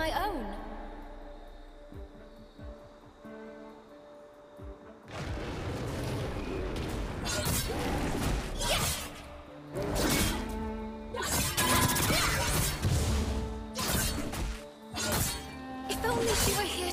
my own. If only she were here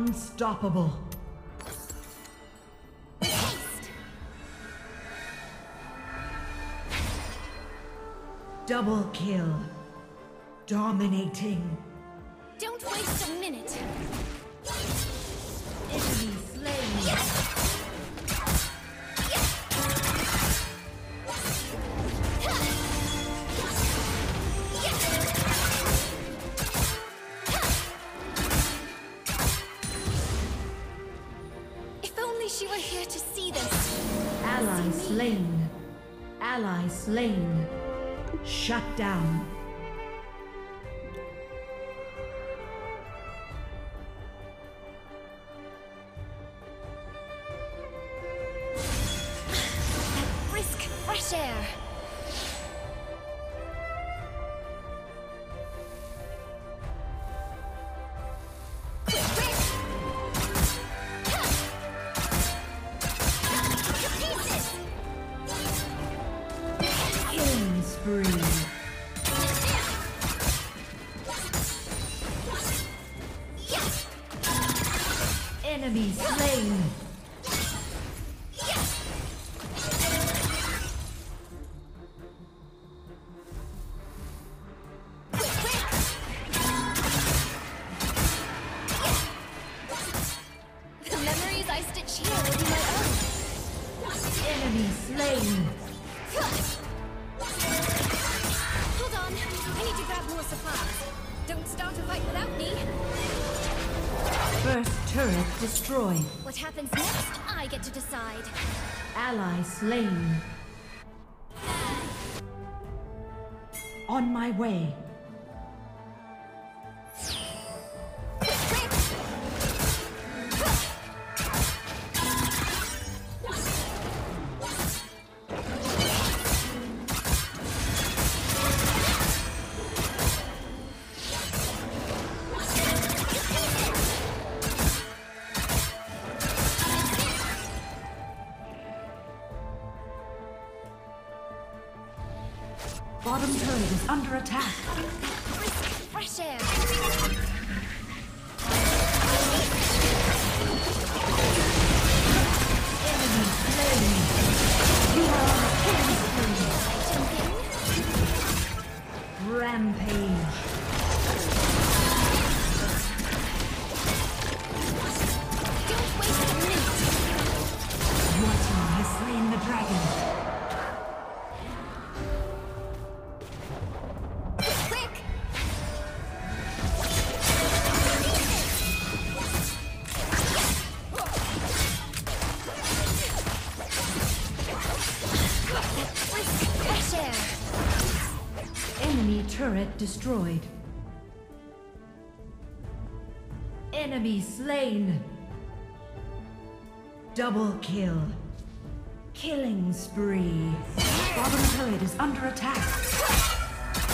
Unstoppable. Double kill. Dominating. Don't waste wish you were here to see this. Ally slain. Ally slain. Shut down. Destroyed. What happens next, I get to decide. Ally slain. On my way. Bottom turret is under attack. Fresh air. Enemy slain. You are on a killing spree. Jump in. Rampage. Destroyed. Enemy slain. Double kill. Killing spree. Bottom turret is under attack.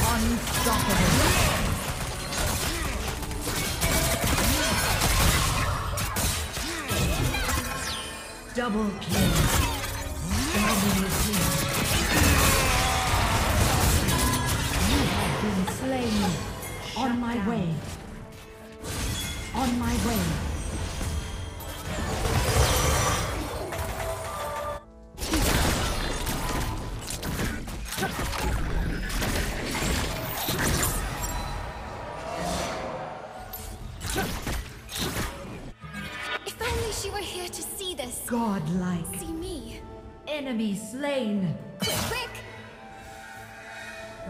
Unstoppable. Double kill. Dominating. You slain. On my way. On my way. If only she were here to see this. Godlike. See me. Enemy slain. Quick, quick!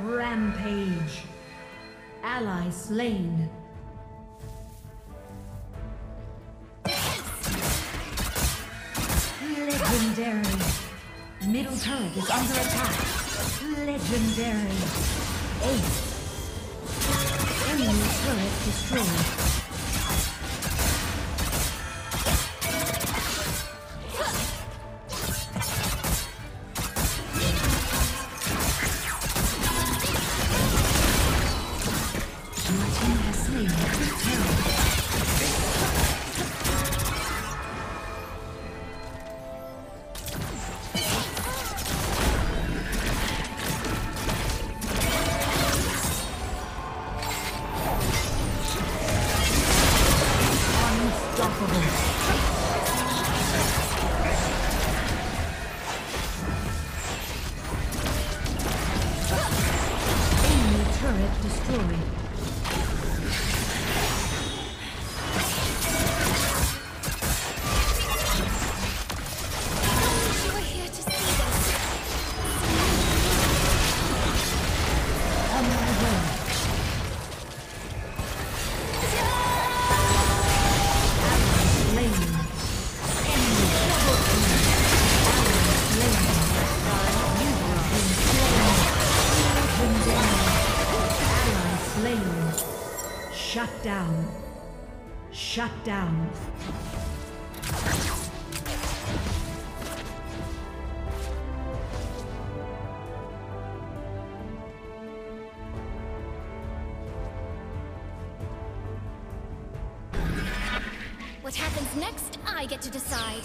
Rampage. Ally slain. Legendary. Middle turret is under attack. Legendary. Ace. Enemy turret destroyed. Shut down. What happens next, I get to decide.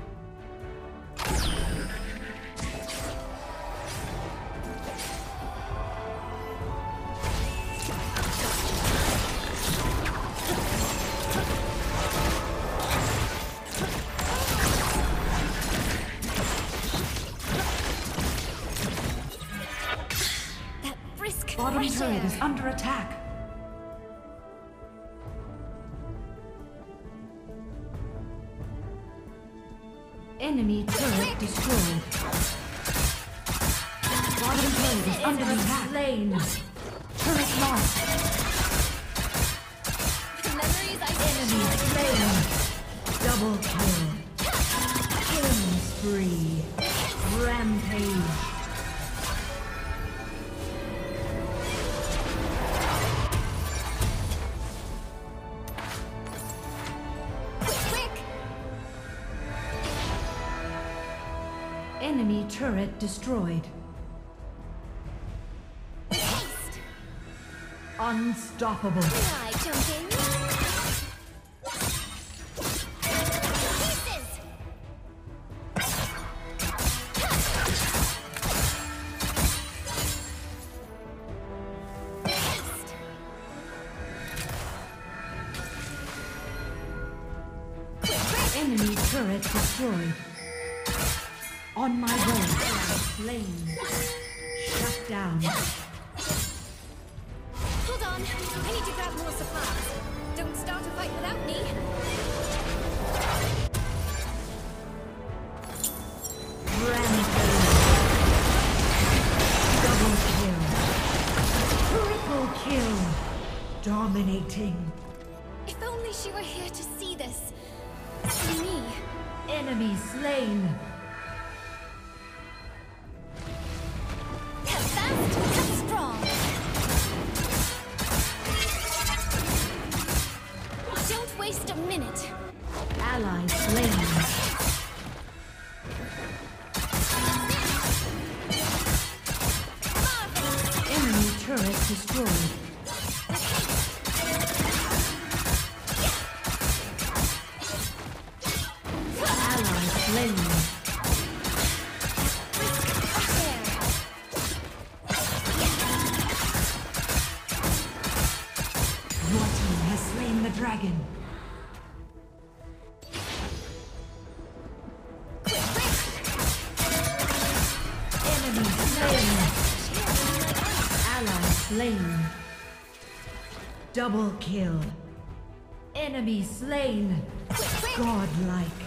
turret is under attack. Enemy turret destroyed. Bottom turret is under attack. Slain. Turret lost. Enemy slain. Double kill. Killing spree. Rampage. Turret destroyed. Haste! Unstoppable. I jump in. Pieces! Haste! Quick, quick! Enemy turret destroyed. On my way. Slain. Shut down. Hold on. I need to grab more supplies. Don't start a fight without me. Rampage. Double kill. Triple kill. Dominating. If only she were here to see this. See me. Enemy slain. Waste a minute. Ally slain. Enemy turret destroyed. Slain the dragon. Slain. Double kill. Enemy slain. Godlike.